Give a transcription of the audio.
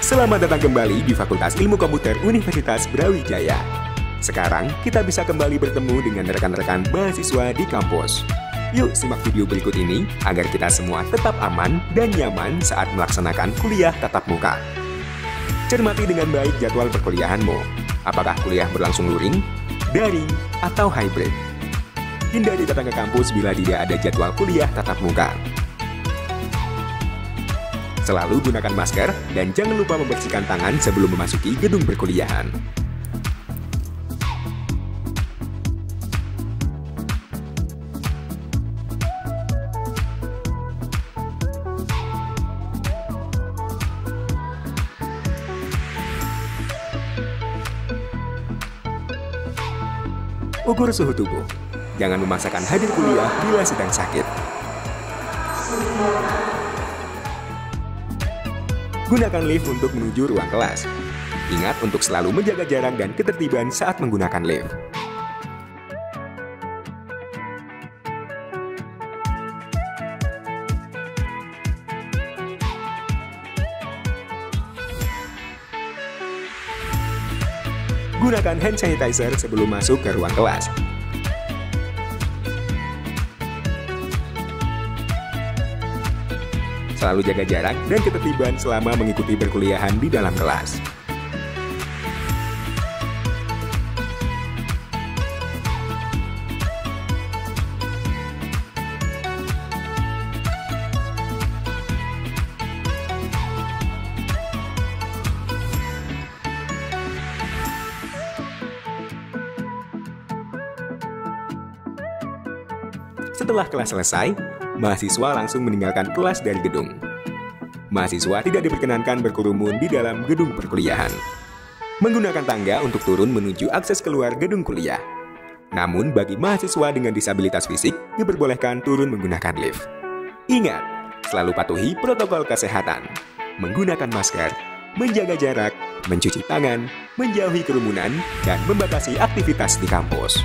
Selamat datang kembali di Fakultas Ilmu Komputer Universitas Brawijaya. Sekarang kita bisa kembali bertemu dengan rekan-rekan mahasiswa di kampus. Yuk simak video berikut ini agar kita semua tetap aman dan nyaman saat melaksanakan kuliah tatap muka. Cermati dengan baik jadwal perkuliahanmu Apakah kuliah berlangsung luring, daring, atau hybrid? Hindari datang ke kampus bila tidak ada jadwal kuliah tatap muka. Selalu gunakan masker dan jangan lupa membersihkan tangan sebelum memasuki gedung perkuliahan. Ukur suhu tubuh. Jangan memaksakan hadir kuliah bila sedang sakit. Gunakan lift untuk menuju ruang kelas. Ingat untuk selalu menjaga jarak dan ketertiban saat menggunakan lift. Gunakan hand sanitizer sebelum masuk ke ruang kelas. Selalu jaga jarak dan ketertiban selama mengikuti perkuliahan di dalam kelas. Setelah kelas selesai, mahasiswa langsung meninggalkan kelas dari gedung. Mahasiswa tidak diperkenankan berkerumun di dalam gedung perkuliahan. Menggunakan tangga untuk turun menuju akses keluar gedung kuliah. Namun bagi mahasiswa dengan disabilitas fisik diperbolehkan turun menggunakan lift. Ingat, selalu patuhi protokol kesehatan. Menggunakan masker, menjaga jarak, mencuci tangan, menjauhi kerumunan, dan membatasi aktivitas di kampus.